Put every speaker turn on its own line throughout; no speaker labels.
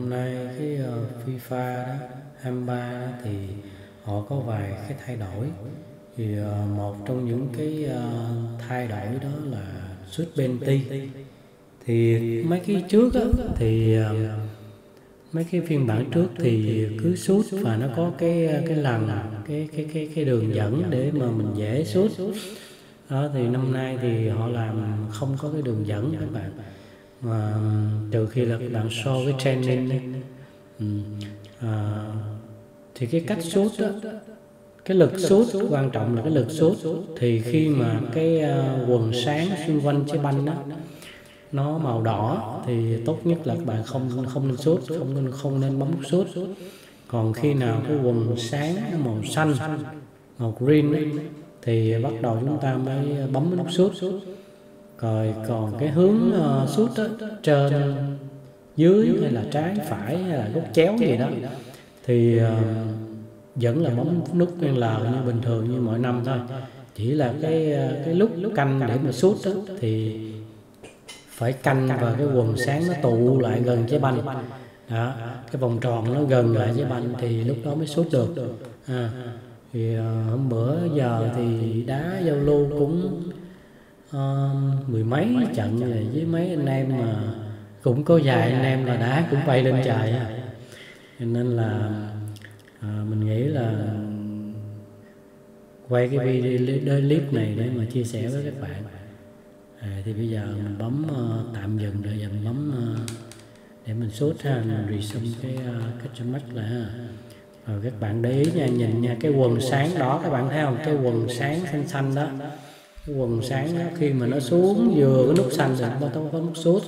Hôm nay cái ờ, FIFA đó 23 đó, thì họ có vài cái thay đổi thì ờ, một trong những cái ờ, thay đổi đó là suit penalty. thì mấy cái trước á, thì mấy cái phiên bản trước thì cứ sút và nó có cái cái lần cái cái cái cái đường dẫn để mà mình dễ sút. đó thì năm nay thì họ làm không có cái đường dẫn các bạn và trừ khi là các bạn so với training ấy. À, thì cái cách sút đó cái lực sút quan trọng là cái lực sút thì khi mà cái uh, quần sáng xung quanh trái banh đó nó màu đỏ thì tốt nhất là các bạn không không nên sút không nên không nên bấm sút còn khi nào cái quần sáng nó màu xanh màu green ấy, thì bắt đầu chúng ta mới à, bấm nút sút rồi còn cái hướng ờ, uh, sút trên dưới hay là trái phải hay là góc chéo gì đó thì uh, vẫn là bấm nút L như bình thường như mọi năm thôi. Chỉ là cái ờ, cái lúc canh để mà sút đó, thì phải canh và cái quần sáng nó tụ lại gần trái banh. Đó cái vòng tròn nó gần lại trái banh thì lúc đó mới sút được. À, thì uh, hôm bữa giờ thì đá giao lưu cũng uh, mười mấy trận rồi với mấy anh em mà cũng có vài anh em là đá cũng bay lên trời cho nên là à, mình nghĩ là quay cái video clip này để mà chia sẻ với các bạn. à, thì bây giờ mình bấm uh, tạm dừng rồi giờ mình bấm uh, để mình sốt ha mình resume cái uh, cái chân mắt lại ha. Rồi các bạn để ý nha nhìn nha cái quần sáng đó các bạn thấy không? cái quần sáng xanh xanh đó quần sáng đó, khi mà nó xuống vừa cái nút xanh rồi nó có nút sốt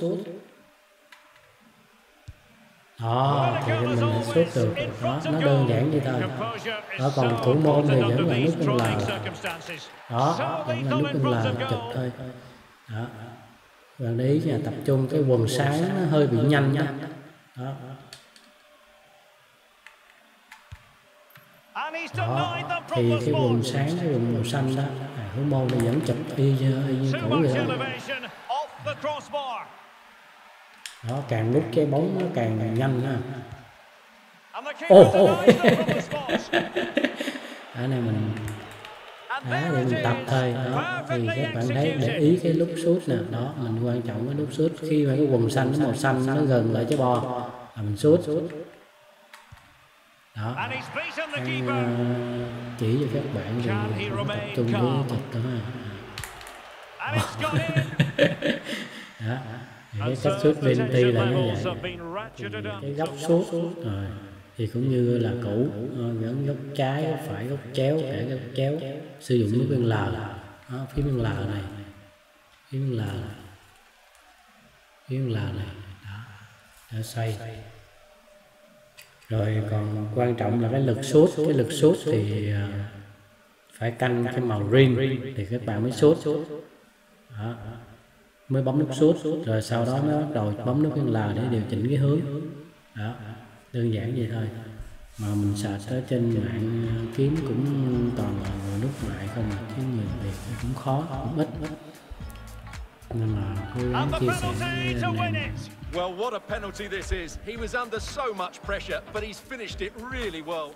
đó thì mình xuất được đó nó đơn giản như thôi đó còn thủ môn thì vẫn là nút bên lờ. Đó vẫn là nút lờ chụp thôi. Đó bạn để ý nha tập trung cái quần sáng nó hơi bị nhanh đó, đó. đó thì cái quần sáng cái quần màu xanh đó thủ môn thì vẫn chụp y như, cũ vậy đó đó càng nút cái bóng nó càng nhanh ha. Ô oh, oh. ở này mình đá để mình tập thôi. Đó thì các bạn thấy để ý cái lúc sút nè. Đó mình quan trọng cái lúc sút khi mà cái quần xanh nó màu xanh nó gần lại cái bo. Là mình sút. Đó Anh, uh, chỉ cho các bạn thì tập trung với chụp đó. Đó cái cách sút venti là như vậy. cái góc sút rồi thì cũng như là cũ gắn góc trái góc phải góc chéo cả góc chéo. Sử dụng nút viên L đó, phía viên L này. Phía viên L phía viên L này. Đó. Đã xoay rồi còn quan trọng là cái lực sút cái lực sút thì à, phải căng cái màu green thì các bạn mới sút đó. Mới bấm nút sút rồi sau đó mới bắt đầu bấm nút viên là để điều chỉnh cái hướng. Đó. Đơn giản vậy thôi. Mà mình sợ tới trên mạng kiếm cũng toàn là người nước ngoài không à. chứ người Việt cũng khó, cũng ít. Nên là cố gắng chia sẻ với anh em
Well, what a penalty this is. He was under so much pressure, but he's finished it really well.